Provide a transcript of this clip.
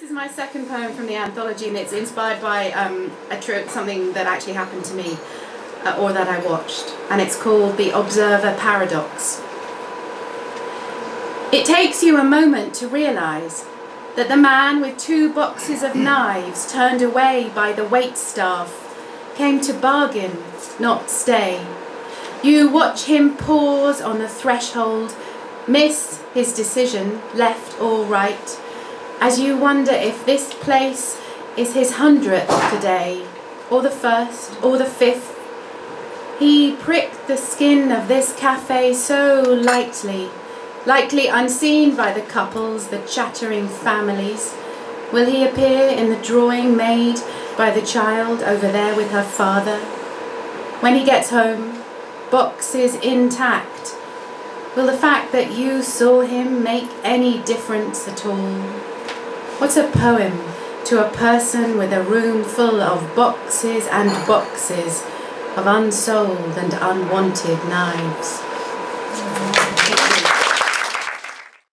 This is my second poem from the anthology, and it's inspired by um, a trip, something that actually happened to me, uh, or that I watched, and it's called The Observer Paradox. It takes you a moment to realise that the man with two boxes of knives turned away by the waitstaff came to bargain, not stay. You watch him pause on the threshold, miss his decision, left or right as you wonder if this place is his hundredth today, or the first, or the fifth. He pricked the skin of this cafe so lightly, lightly unseen by the couples, the chattering families. Will he appear in the drawing made by the child over there with her father? When he gets home, boxes intact. Will the fact that you saw him make any difference at all? What's a poem to a person with a room full of boxes and boxes of unsold and unwanted knives?